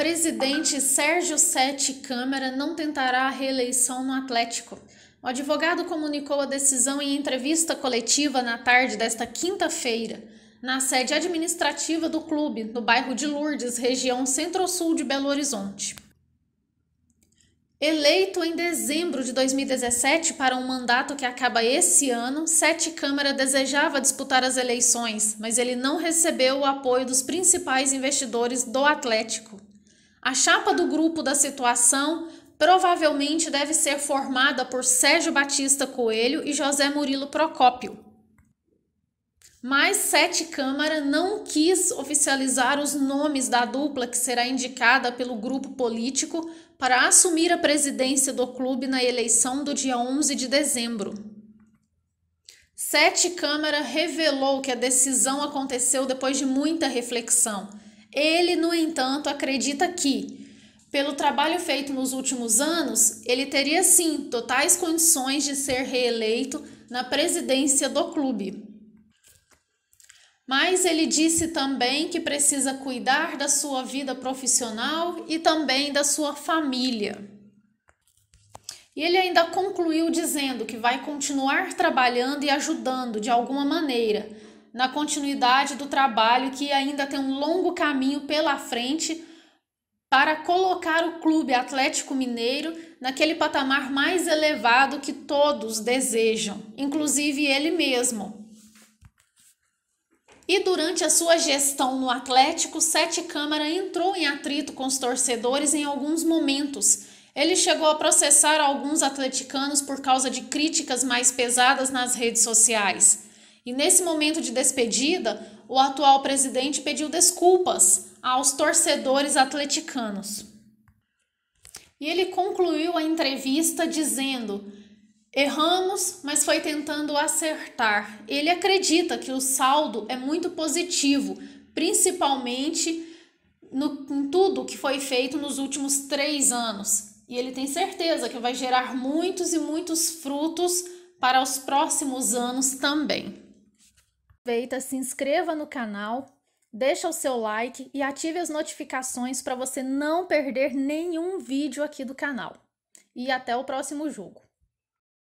Presidente Sérgio Sete Câmara não tentará a reeleição no Atlético. O advogado comunicou a decisão em entrevista coletiva na tarde desta quinta-feira, na sede administrativa do clube, no bairro de Lourdes, região centro-sul de Belo Horizonte. Eleito em dezembro de 2017 para um mandato que acaba esse ano, Sete Câmara desejava disputar as eleições, mas ele não recebeu o apoio dos principais investidores do Atlético. A chapa do grupo da situação provavelmente deve ser formada por Sérgio Batista Coelho e José Murilo Procópio. Mas Sete Câmara não quis oficializar os nomes da dupla que será indicada pelo grupo político para assumir a presidência do clube na eleição do dia 11 de dezembro. Sete Câmara revelou que a decisão aconteceu depois de muita reflexão. Ele, no entanto, acredita que, pelo trabalho feito nos últimos anos, ele teria sim totais condições de ser reeleito na presidência do clube. Mas ele disse também que precisa cuidar da sua vida profissional e também da sua família. E ele ainda concluiu dizendo que vai continuar trabalhando e ajudando de alguma maneira na continuidade do trabalho que ainda tem um longo caminho pela frente para colocar o Clube Atlético Mineiro naquele patamar mais elevado que todos desejam, inclusive ele mesmo. E durante a sua gestão no Atlético, Sete Câmara entrou em atrito com os torcedores em alguns momentos. Ele chegou a processar alguns atleticanos por causa de críticas mais pesadas nas redes sociais. E nesse momento de despedida, o atual presidente pediu desculpas aos torcedores atleticanos. E ele concluiu a entrevista dizendo: Erramos, mas foi tentando acertar. Ele acredita que o saldo é muito positivo, principalmente no, em tudo que foi feito nos últimos três anos. E ele tem certeza que vai gerar muitos e muitos frutos para os próximos anos também. Aproveita, se inscreva no canal, deixa o seu like e ative as notificações para você não perder nenhum vídeo aqui do canal. E até o próximo jogo.